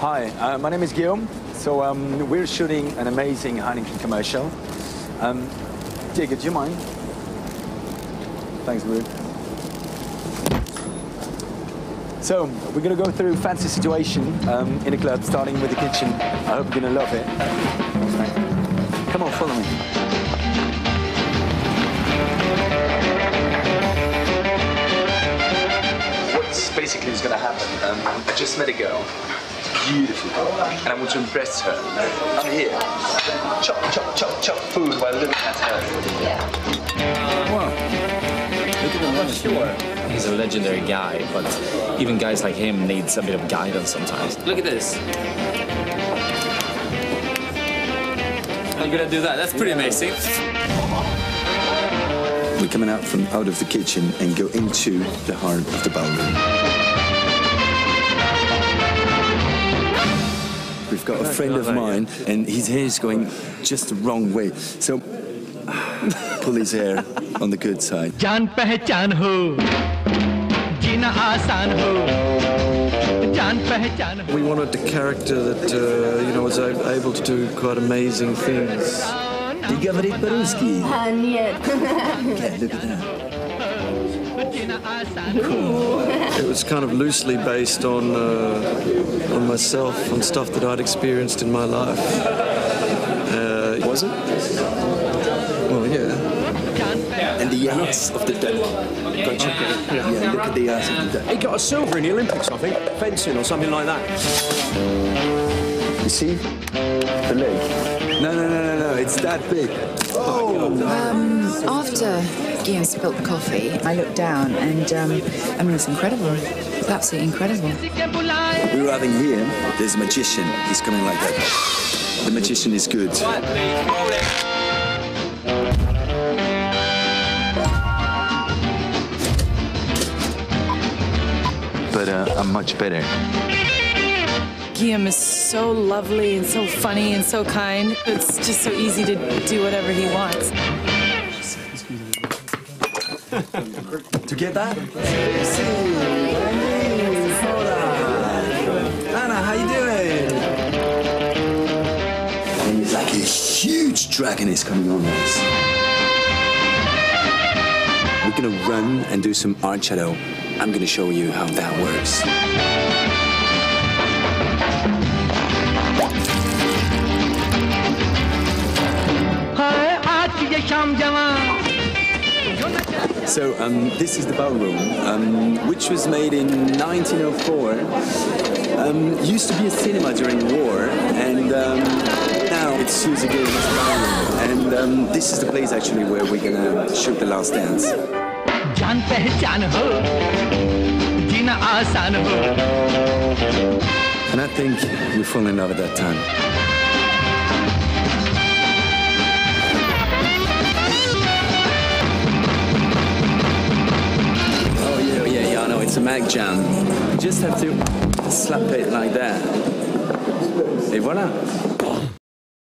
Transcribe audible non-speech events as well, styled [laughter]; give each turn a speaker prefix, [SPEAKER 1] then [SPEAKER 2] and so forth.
[SPEAKER 1] Hi, uh, my name is Guillaume. So um, we're shooting an amazing Heineken commercial. Um, Diego, do you mind? Thanks, Ruth. So we're gonna go through fancy situation um, in a club, starting with the kitchen. I hope you're gonna love it. Come on, follow me. What's basically is gonna happen? Um, I just met a girl, beautiful girl, and I want to impress her. I'm here, chop, chop, chop, chop food while looking at her. Wow. Look at the lunch. Sure.
[SPEAKER 2] He's a legendary guy, but even guys like him needs a bit of guidance sometimes. Look at this. How you gonna do that? That's pretty amazing.
[SPEAKER 3] We're coming out from out of the kitchen and go into the heart of the ballroom. friend of mine, and his hair is going just the wrong way. So [sighs] pull his hair on the good side.
[SPEAKER 4] जान पहचान हो जीना आसान हो जान पहचान हो
[SPEAKER 5] We wanted a character that uh, you know was a- able to do quite amazing things.
[SPEAKER 3] You говорит по-русски.
[SPEAKER 6] А, нет.
[SPEAKER 3] Look at that.
[SPEAKER 5] It was kind of loosely based on uh, on myself, on stuff that I'd experienced in my life. Uh,
[SPEAKER 3] was it?
[SPEAKER 5] Well, yeah.
[SPEAKER 3] And the ass of the dead. Gotcha. Yeah. yeah, look at the ass of the dead.
[SPEAKER 7] He got a silver in the Olympics, I think, fencing or something like that.
[SPEAKER 3] You see? the leg? No, no, no, no, no. It's that big. Oh.
[SPEAKER 8] Um, after Guillaume spilt the coffee, I looked down and, um, I mean, it's incredible. It's absolutely incredible.
[SPEAKER 4] We
[SPEAKER 3] were having here, there's a magician. He's coming like that. The magician is good. But uh, I'm much better.
[SPEAKER 8] Guillaume is so lovely and so funny and so kind. It's just so easy to do whatever he wants.
[SPEAKER 3] To get that? Anna, how you doing? And he's like a huge dragon is coming on us. We're gonna run and do some art shadow. I'm gonna show you how that works. So um, this is the ballroom, um, which was made in 1904. Um, used to be a cinema during the war, and um, now it's used again as a ballroom. And um, this is the place actually where we're gonna shoot the last dance.
[SPEAKER 4] जान पहचान हो जीना आसान हो
[SPEAKER 3] And I think we fall in love at that time. Jam. You just have to slap it like that. Et voilà.